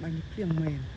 bánh kiềng mềm.